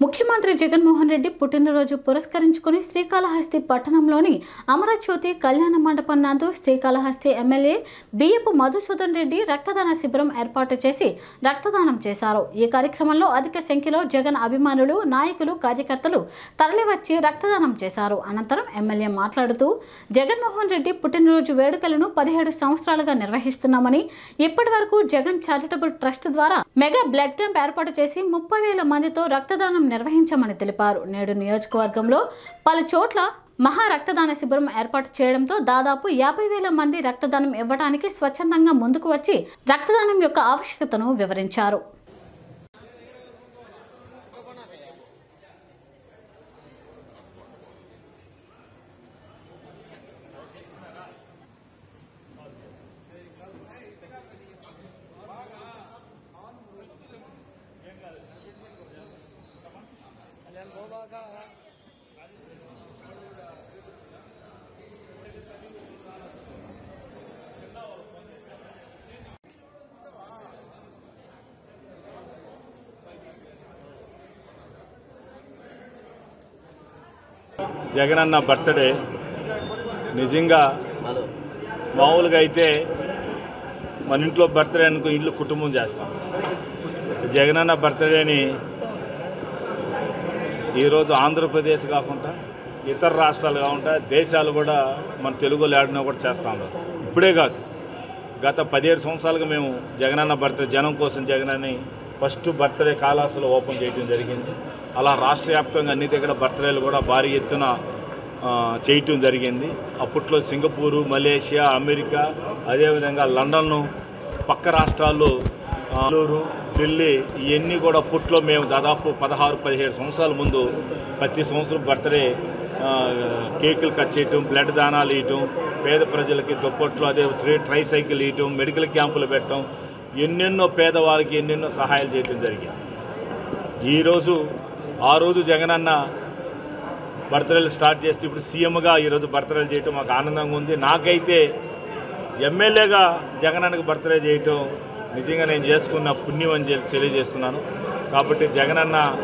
ముఖ్యమంత్రి జగన్మోహన్ రెడ్డి పుట్టినరోజు పురస్కరించుకుని శ్రీకాళహస్తి పట్టణంలోని అమరజ్యోతి కళ్యాణ మండపం నందు శ్రీకాళహస్తి ఎమ్మెల్యే బియ్యపు మధుసూదన్ రెడ్డి రక్తదాన శిబిరం ఏర్పాటు చేసి రక్తదానం చేశారు. ఈ కార్యక్రమంలో అధిక సంఖ్యలో జగన్ అభిమానులు నాయకులు కార్యకర్తలు తరలివచ్చి రక్తదానం చేశారు. అనంతరం ఎమ్మెల్యే మాట్లాడుతూ జగన్మోహన్ రెడ్డి పుట్టినరోజు వేడుకలను పదిహేడు సంవత్సరాలుగా నిర్వహిస్తున్నామని ఇప్పటి వరకు జగన్ చారిటబుల్ ట్రస్ట్ ద్వారా మెగా బ్లడ్ క్యాంప్ ఏర్పాటు చేసి ముప్పై వేల మందితో రక్తదానం నిర్వహించామని తెలిపారు. నేడు నియోజకవర్గంలో పలు చోట్ల మహా రక్తదాన శిబిరం ఏర్పాటు చేయడంతో దాదాపు యాభై వేల మంది రక్తదానం ఇవ్వడానికి స్వచ్ఛందంగా ముందుకు వచ్చి రక్తదానం యొక్క ఆవశ్యకతను వివరించారు. జగనన్న బర్త్డే. నిజంగా మామూలుగా అయితే మన ఇంట్లో బర్త్డే అనుకుని ఇంట్లో కుటుంబం చేస్తాం. జగనన్న బర్త్డేని ఈరోజు ఆంధ్రప్రదేశ్ కాకుండా ఇతర రాష్ట్రాలు కాకుండా దేశాలు కూడా మన తెలుగు ఆడినా కూడా చేస్తూ ఉన్నారు. ఇప్పుడే కాదు గత పదిహేడు సంవత్సరాలుగా మేము జగనన్న బర్త్డే జనం కోసం జగనని ఫస్ట్ బర్త్డే కాలాసులు ఓపెన్ చేయడం జరిగింది. అలా రాష్ట్ర వ్యాప్తంగా అన్ని దగ్గర బర్త్డేలు కూడా భారీ ఎత్తున చేయటం జరిగింది. అప్పట్లో సింగపూరు మలేషియా అమెరికా అదేవిధంగా లండన్ పక్క రాష్ట్రాల్లో ఆలూరు ఢిల్లీ ఇవన్నీ కూడా పుట్లో మేము దాదాపు పదహారు పదిహేడు సంవత్సరాల ముందు ప్రతి సంవత్సరం బర్త్డే కేకులు కట్ చేయటం బ్లడ్ దానాలు ఇవ్వటం పేద ప్రజలకి దుప్పట్లు అదే త్రీ ట్రై సైకిల్ ఇవ్వటం మెడికల్ క్యాంపులు పెట్టడం ఎన్నెన్నో పేదవారికి ఎన్నెన్నో సహాయాలు చేయటం జరిగింది. ఈరోజు ఆ రోజు జగనన్న బర్త్డేలు స్టార్ట్ చేస్తే ఇప్పుడు సీఎంగా ఈరోజు బర్త్డేలు చేయటం మాకు ఆనందంగా ఉంది. నాకైతే ఎమ్మెల్యేగా జగనన్నకు బర్త్డే చేయటం నిజంగా నేను చేసుకున్న పుణ్యం అని తెలియజేస్తున్నాను. కాబట్టి జగనన్న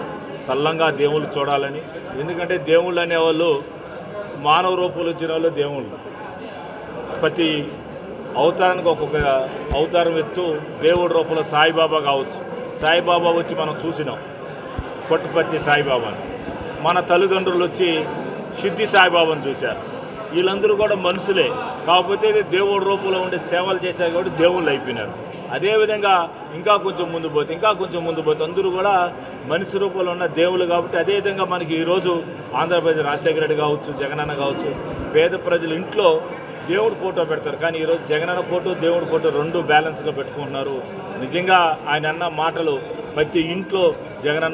సల్లంగా దేవుళ్ళు చూడాలని ఎందుకంటే దేవుళ్ళు అనేవాళ్ళు మానవ రూపంలో వచ్చిన వాళ్ళు దేవుళ్ళు. ప్రతి అవతారానికి ఒక్కొక్క అవతారం ఎత్తు దేవుడి రూపంలో సాయిబాబా కావచ్చు. సాయిబాబా వచ్చి మనం చూసినాం పుట్టపర్తి సాయిబాబాని. మన తల్లిదండ్రులు వచ్చి సిద్ధి సాయిబాబాను చూశారు. వీళ్ళందరూ కూడా మనుషులే. కాకపోతే ఇది దేవుడి రూపంలో ఉండే సేవలు చేశారు కాబట్టి దేవుళ్ళు అయిపోయినారు. అదేవిధంగా ఇంకా కొంచెం ముందు పోతే ఇంకా కొంచెం ముందు పోతే అందరూ కూడా మనిషి రూపంలో ఉన్న దేవుళ్ళు కాబట్టి అదేవిధంగా మనకి ఈరోజు ఆంధ్రప్రదేశ్ రాజశేఖర రెడ్డి కావచ్చు జగనన్న కావచ్చు పేద ప్రజలు ఇంట్లో దేవుడు ఫోటో పెడతారు. కానీ ఈరోజు జగనన్న ఫోటో దేవుడి ఫోటో రెండు బ్యాలెన్స్గా పెట్టుకుంటున్నారు. నిజంగా ఆయన అన్న మాటలు ప్రతి ఇంట్లో జగనన్న